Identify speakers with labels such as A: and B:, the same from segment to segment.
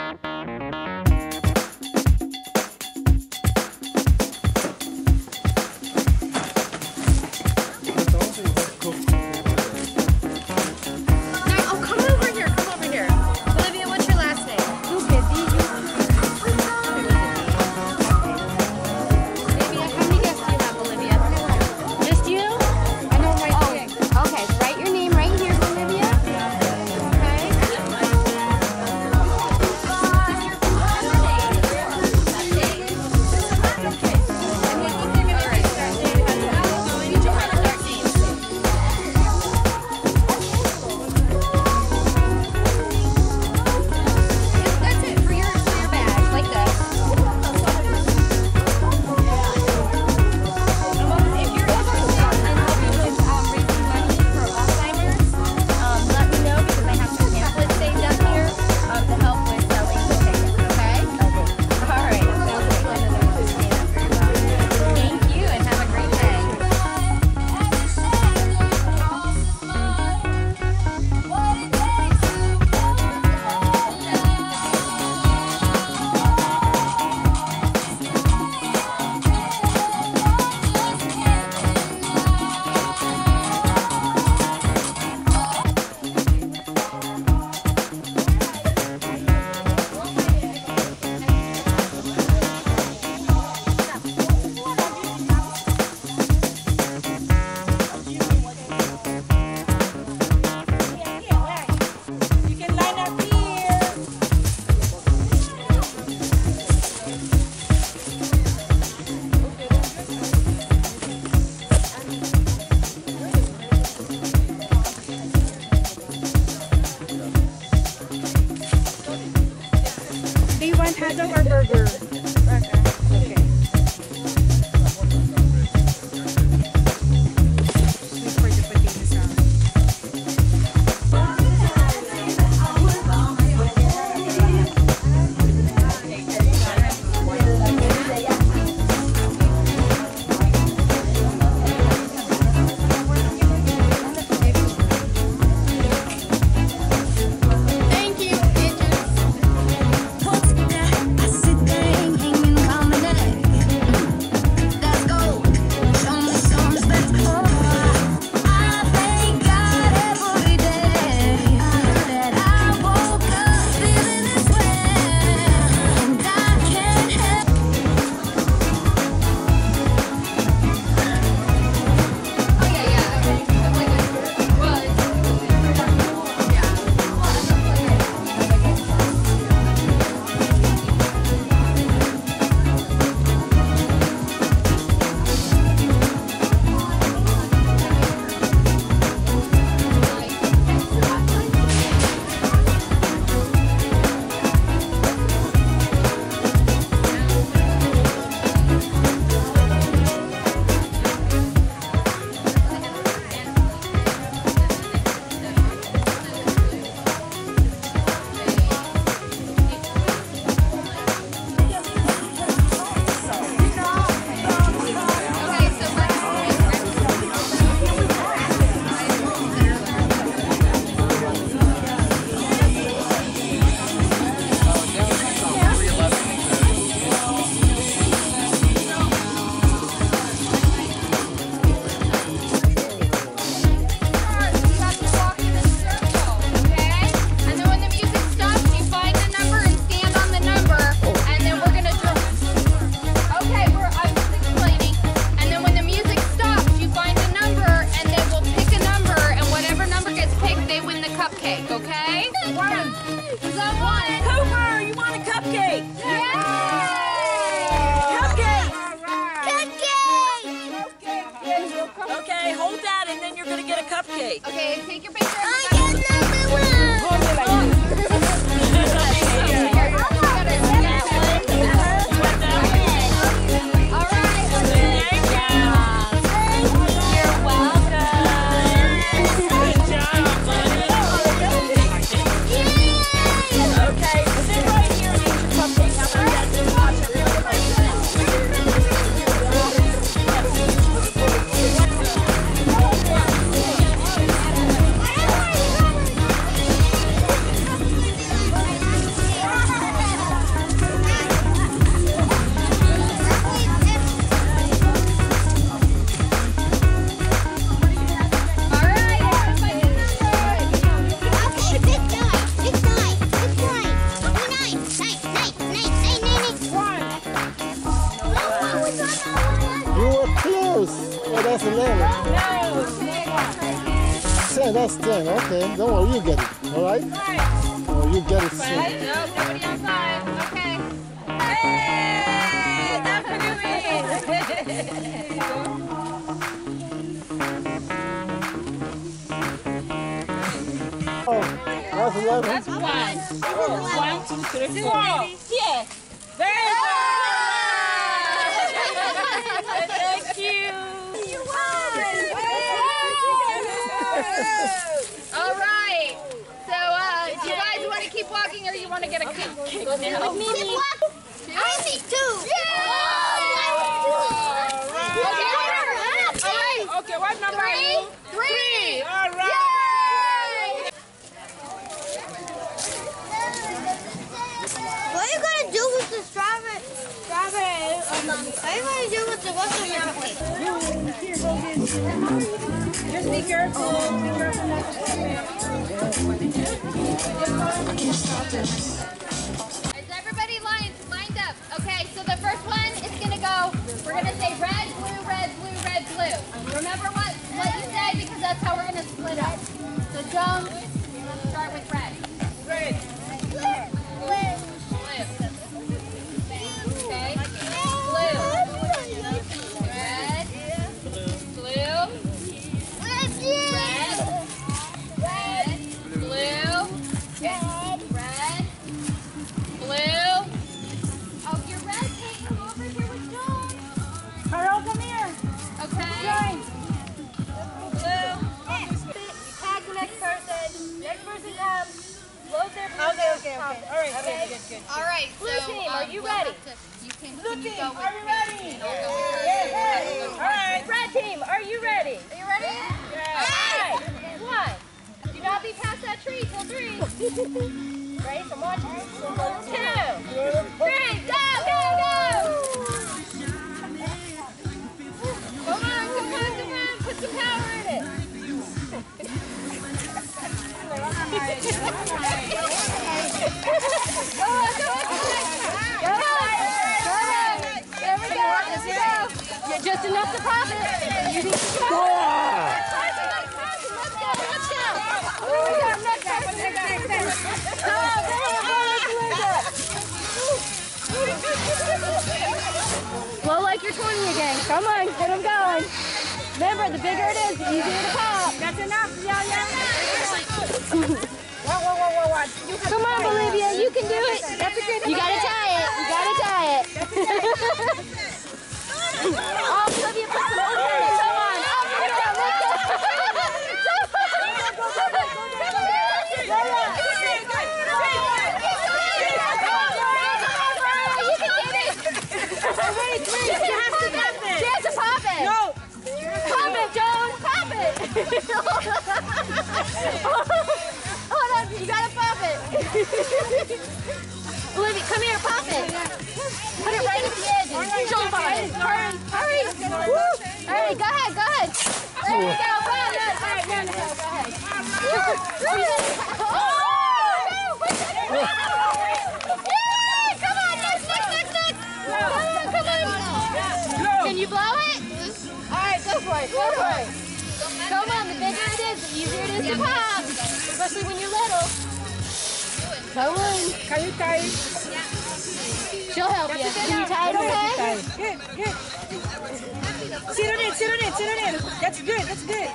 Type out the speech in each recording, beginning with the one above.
A: Oh,
B: 10. That's 10. Okay. Don't worry, you get it. All right? Oh, you get it soon.
A: No, nobody outside. Okay.
C: Hey, that's for me.
B: Oh, that's 11.
C: That's one. One, two, three, four. Yes. Very good. Thank you. You
A: All right. So, uh, do you guys want to keep walking or you want to get a cake?
D: I need two.
A: Okay.
C: Okay, what number are you?
A: Three.
C: All right.
D: What are you gonna do with the strawberry? Strawberry. Um, what are you gonna do with the watermelon cake?
C: Just be careful. Be careful not to
A: Is everybody lined, lined up? Okay, so the first one is gonna go, we're gonna say red, blue, red, blue, red, blue. Remember what, what you said because that's how we're gonna split up. So Joan, let's start with red.
C: All right. Blue
A: so,
C: team,
A: um,
C: are you
A: we'll
C: ready?
A: to- you can,
C: Blue
A: can you
C: team, are you ready?
A: I'll go with
C: Yes, yes. All right. Red team, are you ready?
A: Are you ready?
C: Yes.
A: One. Do not be past that tree till three.
C: Ready for one, two,
A: Three. Go, go, go. Enough to pop it. You need to go. Blow like you're 20 again. Come on, get them going. Remember, the bigger it is, the easier to pop.
C: That's enough. Yeah, yeah.
A: Hold on. You gotta pop it. Olivia, come here. Pop it. Put it right at the edge. Jump on it. Hurry. Hurry. Woo. All right. Go ahead. Go ahead. There you go. All right. Ahead. Oh! Can you blow it? All right, go for it. Go for it. The easier it is to pop, especially when you're little. Come on.
C: Can you tie it?
A: She'll help you. Can you tie it okay?
C: Good, good. Sit on it, sit on it, sit on it. That's good, that's good.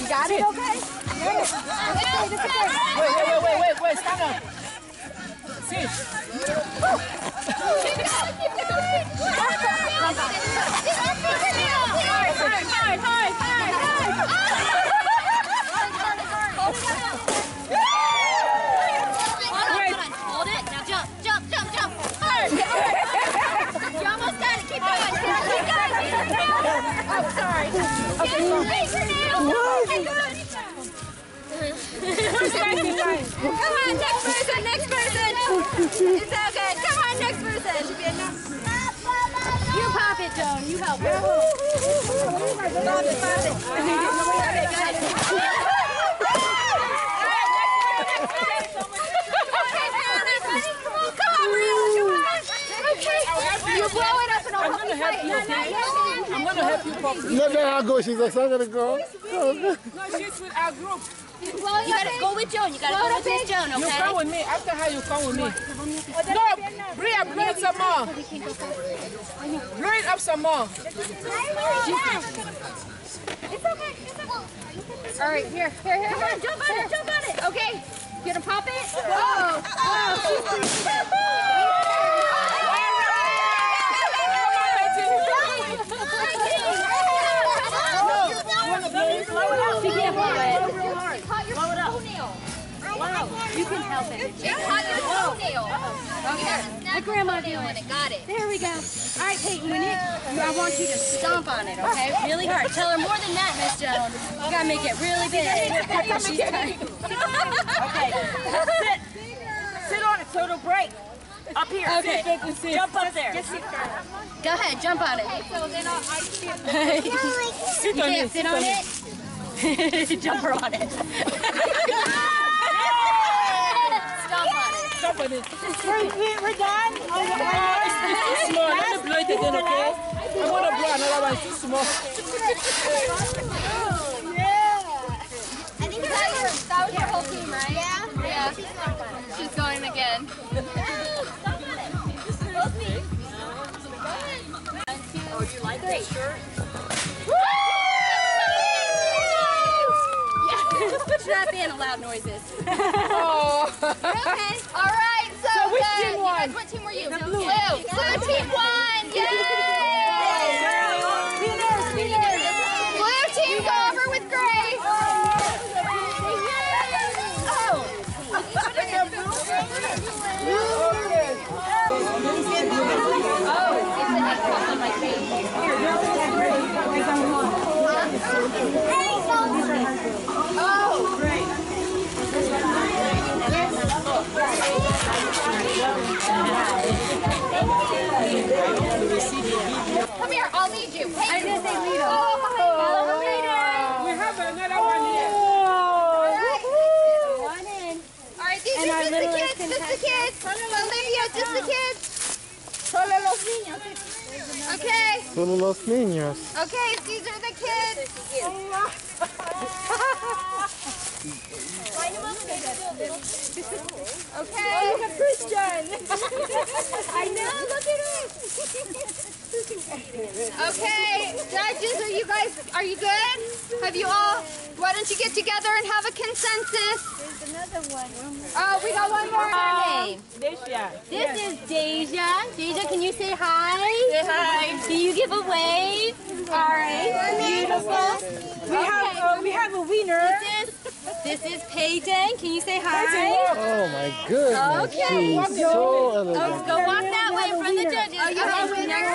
A: You got it okay?
C: Wait, wait, wait, wait, wait, wait, stand up. Sit.
A: Hold it. Now jump, jump, jump, jump. Hard. Going. Oh. Okay. Raise your nails. Okay, go. Come on, next person, next person. It's okay. Come on, next person. You pop it, Joan. You help her. Good. I'm Let her go. She's like,
C: I'm going to have you pop.
B: Let her go she's not going to go.
E: No, she's with our group.
A: Well, you gotta go with Joan. You gotta go with Miss Joan,
E: You come with me. After her, you come with me. No, Bria, blow it some more. Blow it up some more.
A: All right, here, here, here, here. Jump on it, jump on it. Okay, you gonna pop it? Oh, oh, She can help it. It caught your toenail. Okay. My grandma doing it. Got it. There we go. All right, Peyton, when it, I want you to stomp on it, okay? Really hard. Tell her more than that, Miss Jones. You gotta make it really big. She's tight.
C: Sit. Sit on it so it'll break. Up here.
A: Okay.
C: Sit. Jump up there.
A: Go ahead, jump on it.
E: Sit
A: You
E: on
A: can't
E: it.
A: sit on it. jump her on it. Stomp on it.
E: Stop it.
C: We're, we're done.
E: Oh, it's, it's too small. Let me blow it again, okay? I want to blow another one. It's too small.
A: She's not loud noises.
E: Oh.
A: Okay. All right. So,
E: So which
A: the-
E: team
A: you guys, what team were you? Blue. Blue. Blue team won. Yay! Okay,
B: Solo los niños.
A: okay, these are the kids. Okay. Oh, look at Christian. I know, look at him. okay, judges, are you guys, are you good? Have you all, why don't you get together and have a consensus?
D: There's another one.
A: Oh, we got one more name.
C: Deja.
A: This is Deja. Deja, can you say hi? Say hi. Do you give a wave? All right. Beautiful.
C: We have uh, we have a winner.
A: This is, this is Peyton. Can you say hi?
B: Oh my goodness.
A: Okay.
B: She's so
A: Oh,
B: elegant.
A: go walk that way in front of the judges. Oh, you have a winner?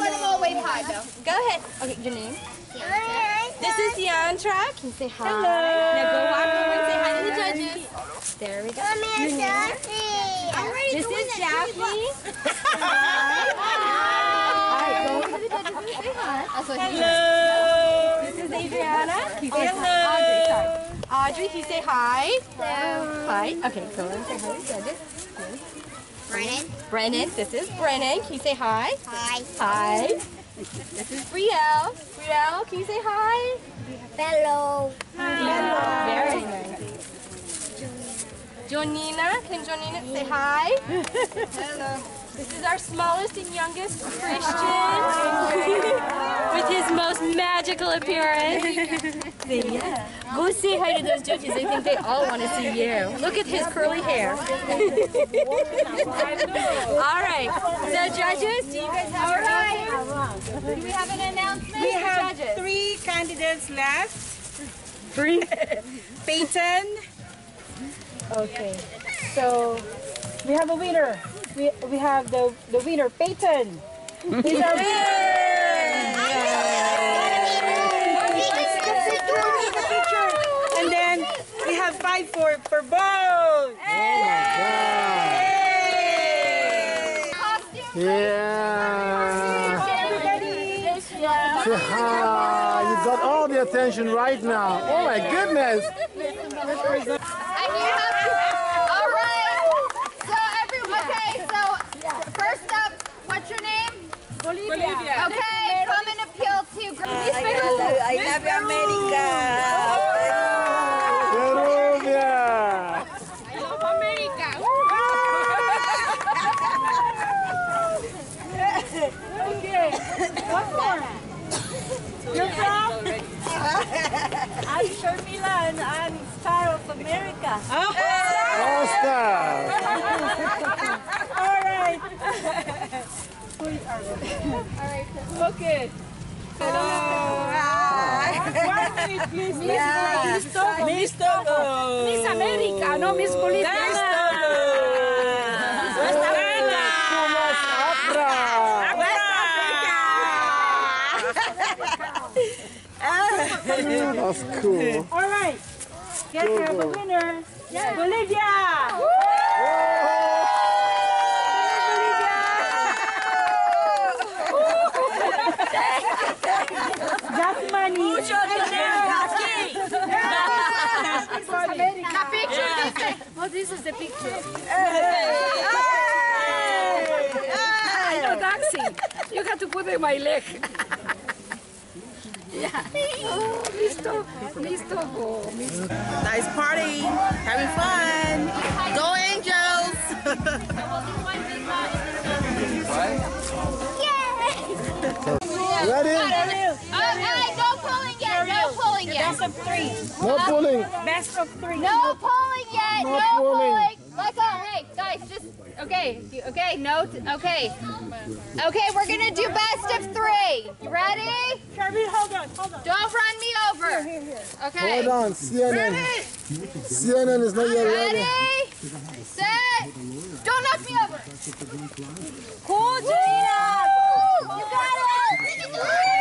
A: Let them all wave hi, though. Go ahead. Okay, your name? This is Deandra. Can you say hi? Hello. Now go walk over and say hi to the judges. There we go. Your name? This is Daphne. Alright, go over to the judges and say hi. Also, Hello. Adriana. Can you say hi? Audrey, can you say hi? Hi. Okay, go and say hi to.
D: Brennan.
A: Brennan, this is Brennan. Can you say hi?
D: Hi.
A: Hi. This is Brielle. Brielle, can you say hi?
D: Hello.
A: Very nice. Jonina, can Jonina say hi? Hello. This is our smallest and youngest Christian with his most magical appearance. Yeah. Go say hi to those judges. I think they all want to see you. Look at his curly hair. all right. So judges, do you guys have all right. Do we have an announcement?
C: We have
A: judges?
C: three candidates left. Three. Peyton. Okay. So we have a winner. We we have the the winner, Peyton. He's our winner. And then we have five for for both.
B: Yeah.
C: Everybody.
B: Ah, you got all the attention right now. Oh my goodness.
A: Bolivia. Bolivia. Okay, from an appeal to
E: Miss
A: Peru. I love America. Peruvia.
D: I love America.
C: okay, one more. You're from?
F: I'm from Milan. I'm star of America.
C: Oh, star!
E: Okay.
C: One minute, please. Miss
E: Miss Togo. Miss Togo. Miss America, no Miss Bolivia. Miss Togo. Africa.
B: Pumas Afra. That's cool.
C: All right. Guess we have a winner. Bolivia. That's money.
G: The picture this is- Oh, the picture.
E: I know dancing. You have to put it in my leg. yeah. Oh, Miss Togo. Miss
H: Nice party. Having fun. Go Angels.
B: Ready?
G: Oh, hey, no pulling yet. No pulling yet.
C: Best of three.
B: No pulling.
C: Best of three.
G: No pulling yet.
B: No
G: No,
B: pulling.
G: pulling. Let go. Oh, hey, guys, just okay. Okay, no. Okay. Okay, we're gonna do best of three. You ready?
C: Sharmila, hold on, hold on.
G: Don't run me over. Okay.
B: Hold on. CNN.
G: Ready?
B: CNN is not yet ready.
G: Ready? Set. Don't knock me over.
C: Cool, Janina.
G: You got it.